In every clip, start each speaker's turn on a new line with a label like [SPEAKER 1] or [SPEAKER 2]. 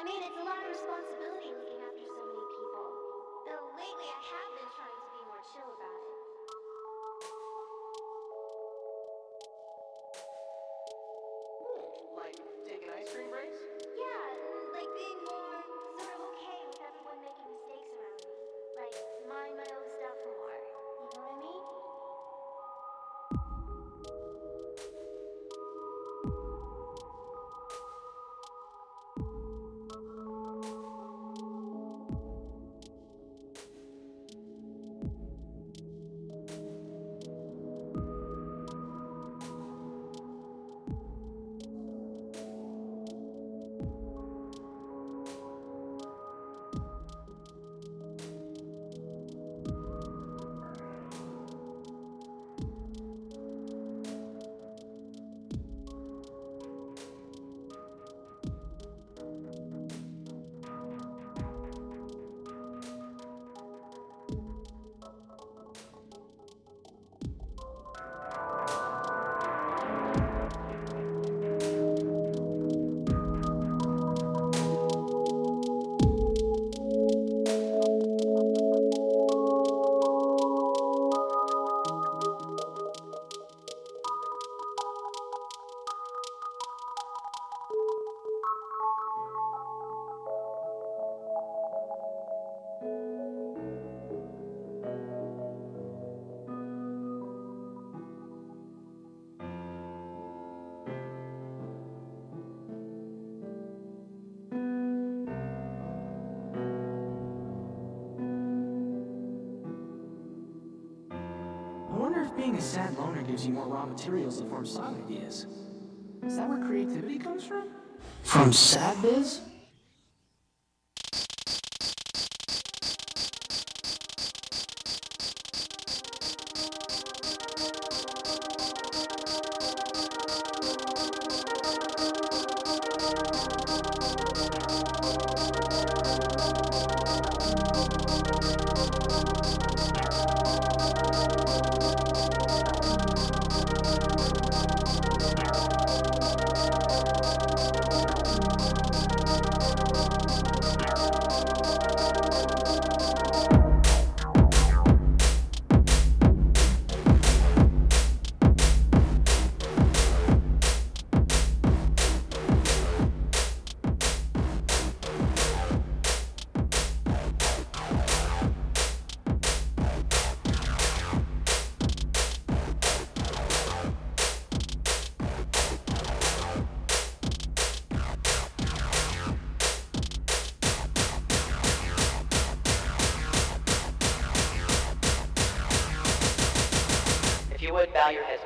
[SPEAKER 1] I mean, it's a lot of responsibility looking after so many people. Though lately I have been trying to be more chill about it. Being
[SPEAKER 2] a sad loner gives you more raw materials to form song ideas. Is that where creativity comes from? From sad biz?
[SPEAKER 3] If you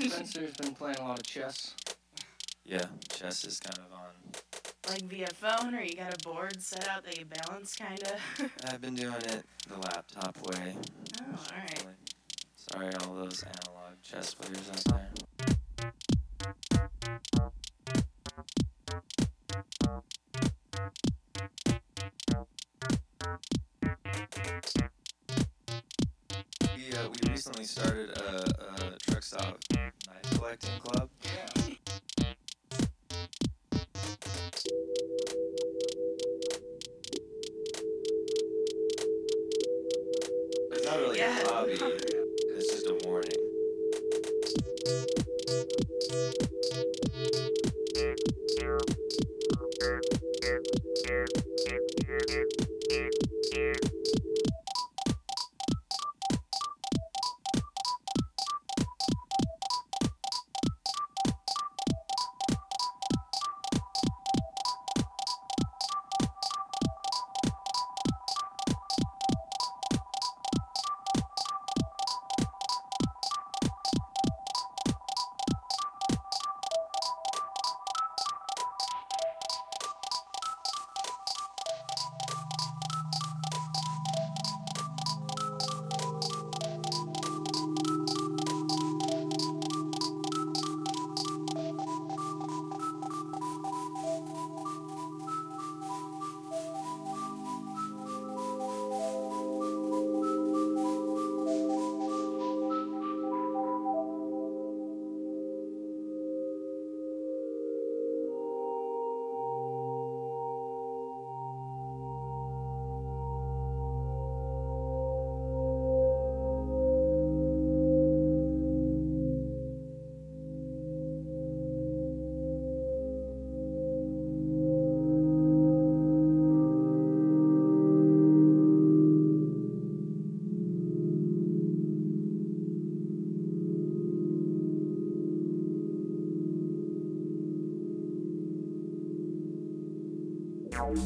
[SPEAKER 2] Spencer's been playing a lot of chess.
[SPEAKER 3] Yeah, chess is kind of on.
[SPEAKER 4] Like via phone, or you got a board set out that you balance, kinda.
[SPEAKER 3] I've been doing it the laptop way.
[SPEAKER 4] oh, all right.
[SPEAKER 3] Sorry, all those analog chess players out there. We, uh, we recently started a, a truck stop knife collecting club. Yeah. It's not really
[SPEAKER 4] Yeah.
[SPEAKER 3] a hobby. It's just a warning.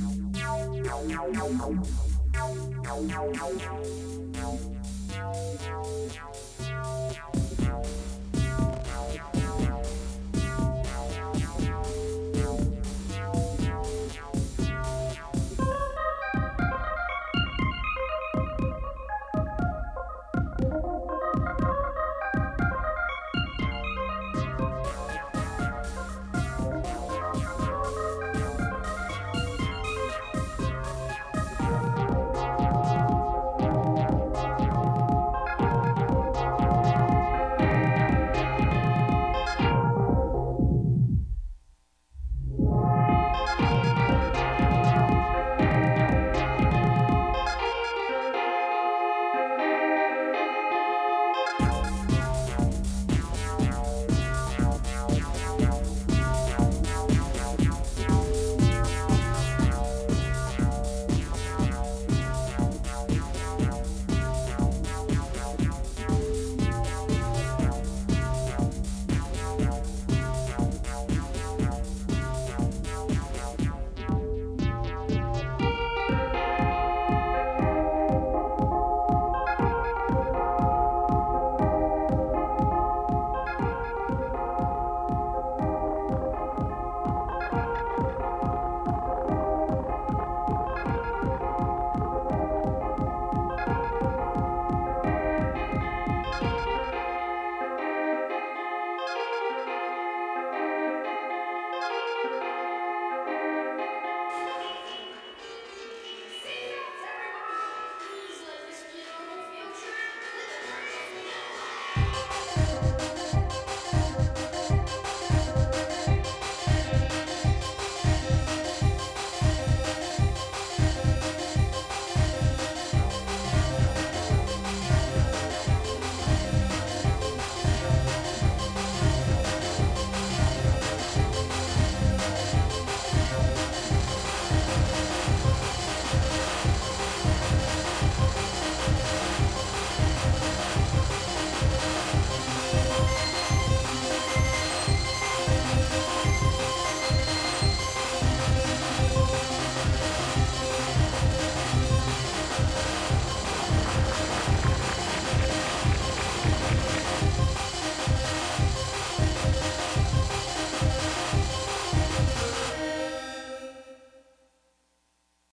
[SPEAKER 1] Thank you.